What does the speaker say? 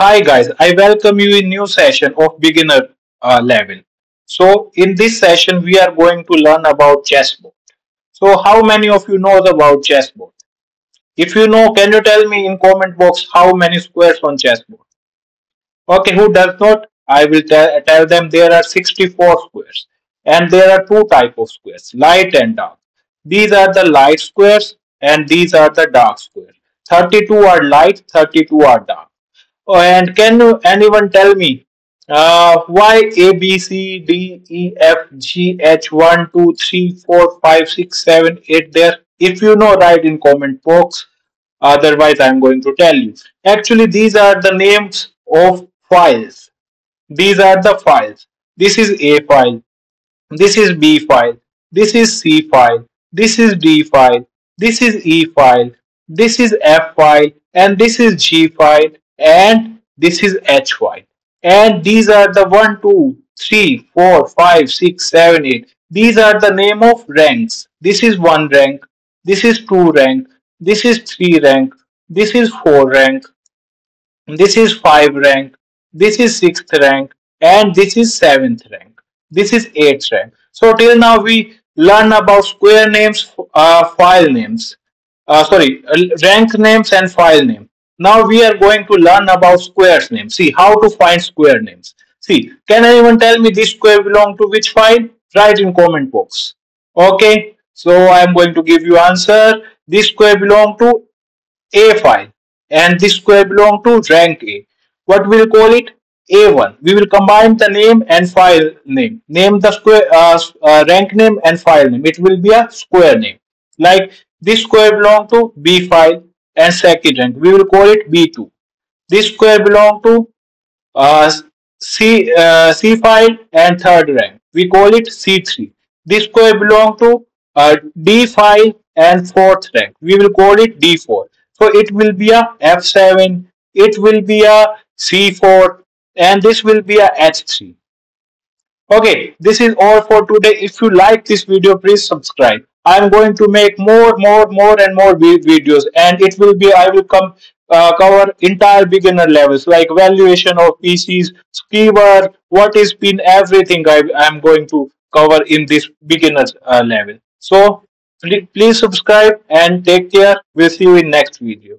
Hi guys, I welcome you in new session of beginner uh, level. So in this session we are going to learn about chessboard. So how many of you knows about chessboard? If you know, can you tell me in comment box how many squares on chessboard? Okay, who does not? I will tell, tell them there are 64 squares and there are two type of squares, light and dark. These are the light squares and these are the dark squares. 32 are light, 32 are dark. Oh, and can anyone tell me uh, why A, B, C, D, E, F, G, H, 1, 2, 3, 4, 5, 6, 7, 8 there? If you know, write in comment box. Otherwise, I'm going to tell you. Actually, these are the names of files. These are the files. This is A file. This is B file. This is C file. This is D file. This is E file. This is F file. And this is G file. And this is H file. And these are the 1, 2, 3, 4, 5, 6, 7, 8. These are the name of ranks. This is 1 rank. This is 2 rank. This is 3 rank. This is 4 rank. This is 5 rank. This is 6th rank. And this is 7th rank. This is 8th rank. So till now we learn about square names, uh, file names. Uh, sorry, rank names and file name. Now we are going to learn about squares names. See how to find square names. See, can anyone tell me this square belong to which file? Write in comment box. Okay, so I am going to give you answer. This square belong to A file and this square belong to rank A. What we'll call it? A1. We will combine the name and file name. Name the square uh, uh, rank name and file name. It will be a square name. Like this square belong to B file and second rank. We will call it B2. This square belong to uh, C, uh, C file and third rank. We call it C3. This square belong to uh, D file and fourth rank. We will call it D4. So it will be a F7, it will be a C4 and this will be a H3. Okay, this is all for today. If you like this video, please subscribe. I'm going to make more, more, more and more videos and it will be, I will come uh, cover entire beginner levels like valuation of pieces, keyword, what is pin, everything I am going to cover in this beginner uh, level. So please subscribe and take care. We'll see you in next video.